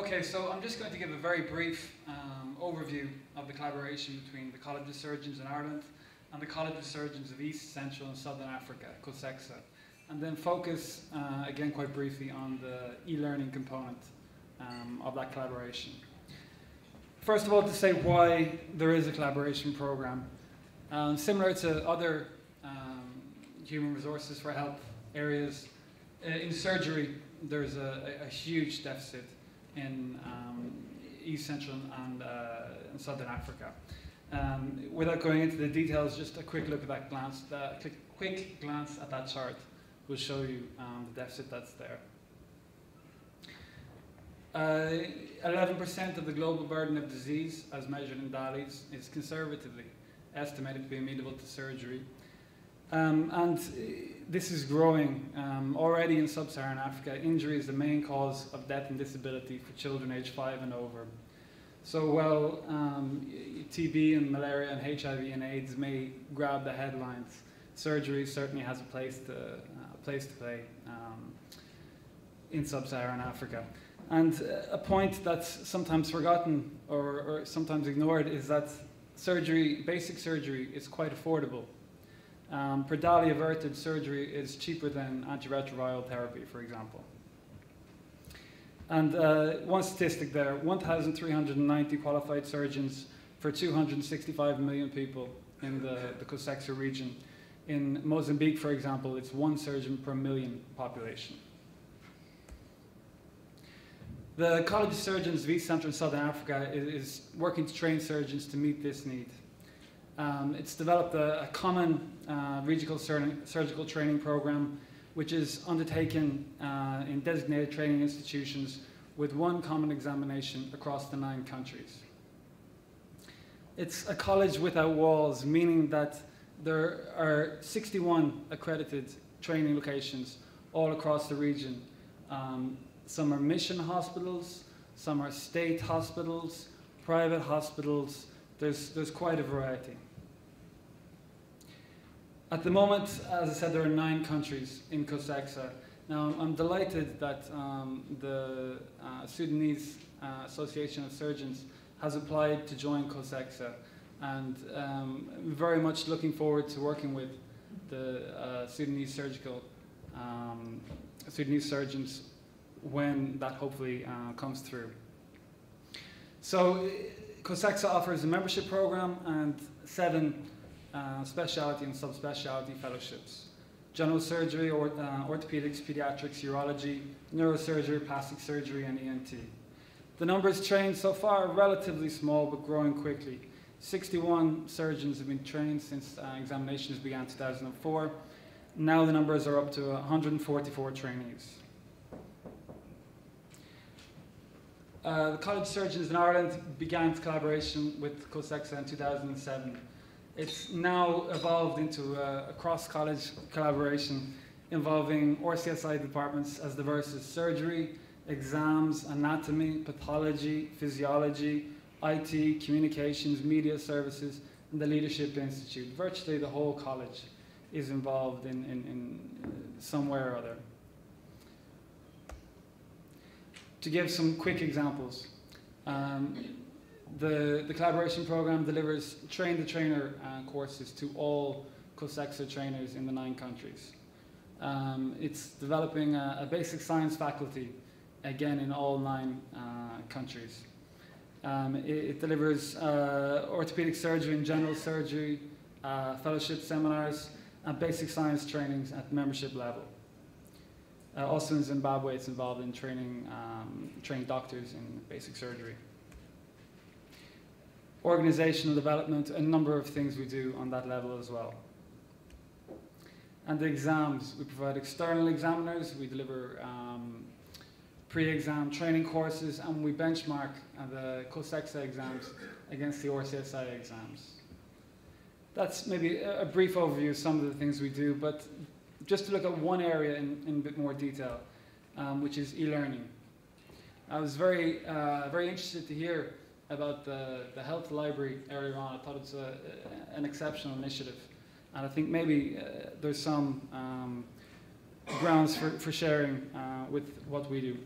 Okay, so I'm just going to give a very brief um, overview of the collaboration between the College of Surgeons in Ireland and the College of Surgeons of East, Central and Southern Africa, COSECSA, and then focus, uh, again quite briefly, on the e-learning component um, of that collaboration. First of all, to say why there is a collaboration program. Um, similar to other um, human resources for health areas, uh, in surgery, there's a, a, huge deficit in um, East Central and, uh, Southern Africa. Um, without going into the details, just a quick look at that glance, uh, quick glance at that chart will show you um, the deficit that's there. 11% uh, of the global burden of disease, as measured in DALYs, is conservatively estimated to be amenable to surgery. Um, and this is growing. Um, already in sub-Saharan Africa, injury is the main cause of death and disability for children aged 5 and over. So while um, TB and malaria and HIV and AIDS may grab the headlines, surgery certainly has a place to, uh, place to play um, in sub-Saharan Africa. And uh, a point that's sometimes forgotten or, or sometimes ignored is that surgery, basic surgery, is quite affordable. Um, per DALY averted surgery is cheaper than antiretroviral therapy, for example. And uh, one statistic there 1,390 qualified surgeons for 265 million people in the, the COSECSA region. In Mozambique, for example, it's one surgeon per million population. The College of Surgeons of East Central and Southern Africa is, is working to train surgeons to meet this need. Um, it's developed a, a common uh, regional sur surgical training program which is undertaken uh, in designated training institutions with one common examination across the nine countries. It's a college without walls, meaning that there are 61 accredited training locations all across the region. Um, some are mission hospitals, some are state hospitals, private hospitals. There's, there's quite a variety. At the moment, as I said, there are nine countries in COSECSA. Now, I'm delighted that um, the uh, Sudanese uh, Association of Surgeons has applied to join COSECSA, and um, very much looking forward to working with the uh, Sudanese surgical um, Sudanese surgeons when that hopefully uh, comes through. So, COSECSA offers a membership program and seven uh, specialty and subspecialty fellowships. General surgery, or, uh, orthopedics, pediatrics, urology, neurosurgery, plastic surgery, and ENT. The numbers trained so far are relatively small but growing quickly. 61 surgeons have been trained since uh, examinations began in 2004. Now the numbers are up to 144 trainees. Uh, the College of Surgeons in Ireland began its collaboration with COSECSA in 2007 it's now evolved into a, cross-college collaboration involving RCSI departments as diverse as surgery, exams, anatomy, pathology, physiology, IT, communications, media services, and the Leadership Institute. Virtually the whole college is involved in, in, in some way or other. To give some quick examples, um, the, the collaboration program delivers train the trainer uh, courses to all COSECSA trainers in the nine countries. Um, it's developing a, a, basic science faculty, again in all nine uh, countries. Um, it, it, delivers uh, orthopedic surgery and general surgery, uh, fellowship seminars, and basic science trainings at membership level. Uh, also in Zimbabwe, it's involved in training, um, training doctors in basic surgery organizational development, a number of things we do on that level as well. And the exams, we provide external examiners, we deliver um, pre-exam training courses, and we benchmark uh, the COSECSA exams against the RCSI exams. That's maybe a, brief overview of some of the things we do, but just to look at one area in, in a bit more detail, um, which is e-learning. I was very, uh, very interested to hear about the, the health library earlier on. I thought it's a, an exceptional initiative. And I think maybe uh, there's some um, grounds for, for sharing uh, with what we do.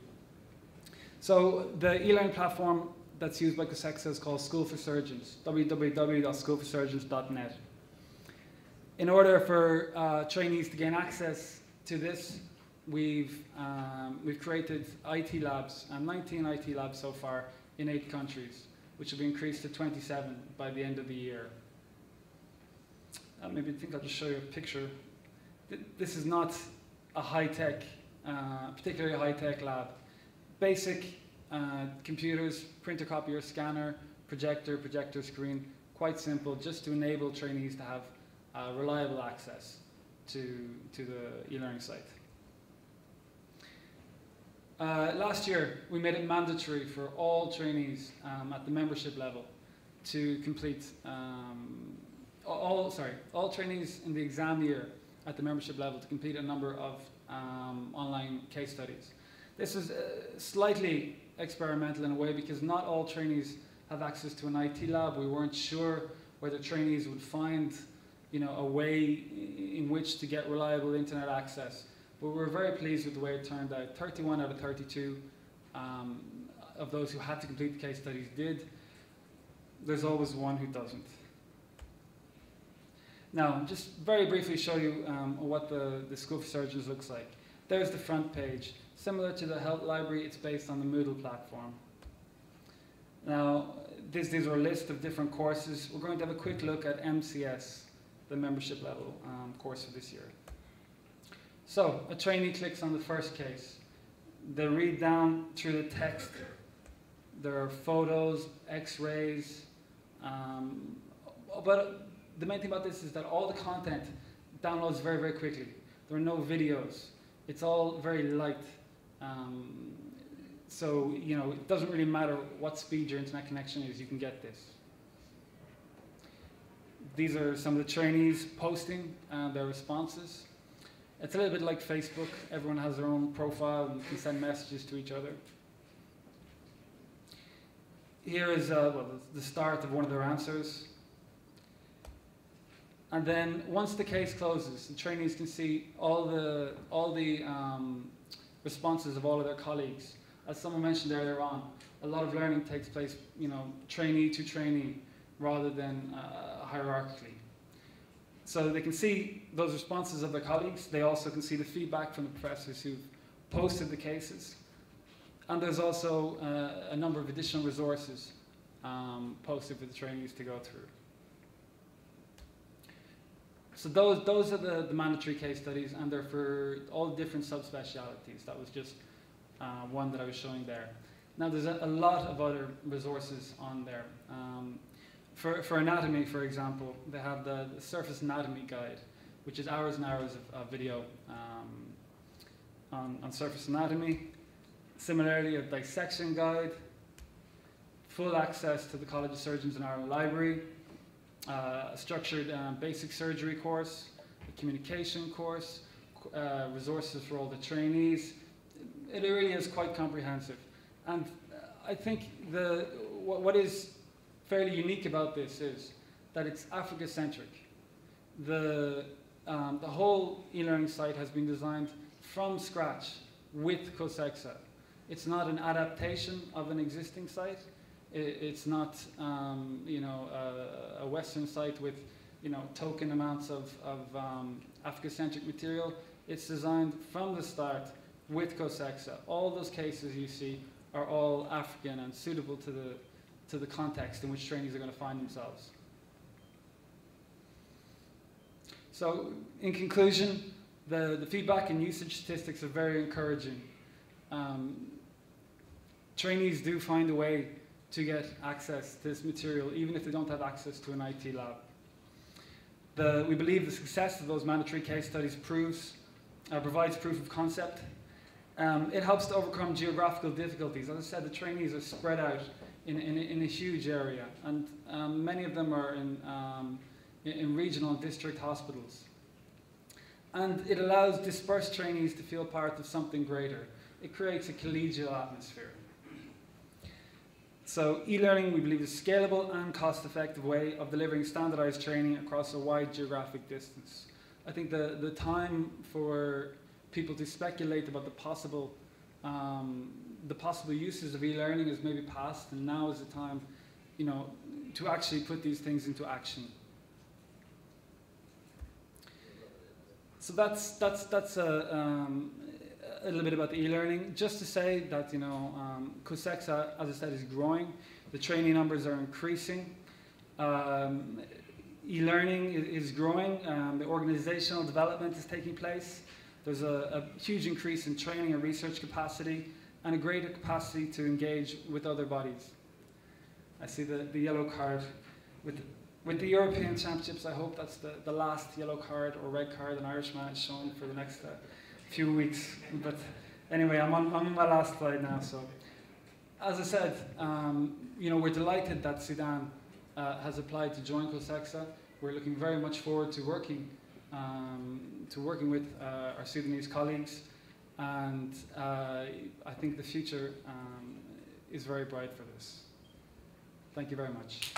So the e-learning platform that's used by COSECSA is called School for Surgeons, www.schoolforsurgeons.net. In order for uh, trainees to gain access to this, we've, um, we've created IT labs, and 19 IT labs so far in eight countries, which will be increased to 27 by the end of the year. Uh, maybe I think I'll just show you a picture. This is not a high-tech, uh, particularly high-tech lab basic uh, computers, printer copier, scanner, projector, projector screen, quite simple, just to enable trainees to have uh, reliable access to, to the e-learning site. Uh, last year, we made it mandatory for all trainees um, at the membership level to complete um, all sorry all trainees in the exam year at the membership level to complete a number of um, online case studies. This is uh, slightly experimental in a way because not all trainees have access to an IT lab. We weren't sure whether trainees would find you know, a way in which to get reliable internet access. We were very pleased with the way it turned out. 31 out of 32 um, of those who had to complete the case studies did. There's always one who doesn't. Now, just very briefly show you um, what the, the School for Surgeons looks like. There's the front page. Similar to the Health Library, it's based on the Moodle platform. Now, this, these are a list of different courses. We're going to have a quick look at MCS, the membership level um, course for this year. So, a trainee clicks on the first case. They read down through the text. There are photos, x-rays. Um, but the main thing about this is that all the content downloads very, very quickly. There are no videos. It's all very light. Um, so, you know, it doesn't really matter what speed your internet connection is, you can get this. These are some of the trainees posting uh, their responses. It's a little bit like Facebook. Everyone has their own profile and can send messages to each other. Here is uh, well, the start of one of their answers. And then once the case closes, the trainees can see all the, all the um, responses of all of their colleagues. As someone mentioned earlier on, a lot of learning takes place, you know, trainee to trainee rather than uh, hierarchically. So they can see those responses of their colleagues. They also can see the feedback from the professors who've posted the cases. And there's also uh, a number of additional resources um, posted for the trainees to go through. So those, those are the, the mandatory case studies, and they're for all different subspecialties. That was just uh, one that I was showing there. Now there's a, a lot of other resources on there. Um, for, for anatomy, for example, they have the, the, surface anatomy guide, which is hours and hours of, of video um, on, on surface anatomy. Similarly, a dissection guide, full access to the College of Surgeons in Ireland Library, uh, a structured um, basic surgery course, a communication course, uh, resources for all the trainees. It really is quite comprehensive. And I think the, what, what is fairly unique about this is that it's Africa-centric. The, um, the whole e-learning site has been designed from scratch with COSECSA. It's not an adaptation of an existing site it's not um, you know a, a, Western site with you know token amounts of, of um, Africa-centric material. It's designed from the start with COSECSA. All those cases you see are all African and suitable to the to the context in which trainees are going to find themselves. So, in conclusion, the, the feedback and usage statistics are very encouraging. Um, trainees do find a way to get access to this material, even if they don't have access to an IT lab. The, we believe the success of those mandatory case studies proves, uh, provides proof of concept. Um, it helps to overcome geographical difficulties. As I said, the trainees are spread out in, in, in a huge area, and um, many of them are in, um, in regional district hospitals. And it allows dispersed trainees to feel part of something greater. It creates a collegial atmosphere. So e-learning, we believe, is a scalable and cost-effective way of delivering standardized training across a wide geographic distance. I think the, the time for people to speculate about the possible um, the possible uses of e-learning is maybe past, and now is the time, you know, to actually put these things into action. So that's that's that's a, um, a little bit about the e-learning. Just to say that you know, um, COSECSA, as I said, is growing. The training numbers are increasing. Um, e-learning is growing. Um, the organizational development is taking place. There's a, a, huge increase in training and research capacity and a greater capacity to engage with other bodies. I see the, the yellow card with with the European Championships, I hope that's the, the last yellow card or red card an Irishman is shown for the next uh, few weeks. But anyway, I'm on, on my last slide now. So, as I said, um, you know, we're delighted that Sudan uh, has applied to join COSECSA. We're looking very much forward to working um, to working with uh, our Sudanese colleagues, and uh, I think the future um, is very bright for this. Thank you very much.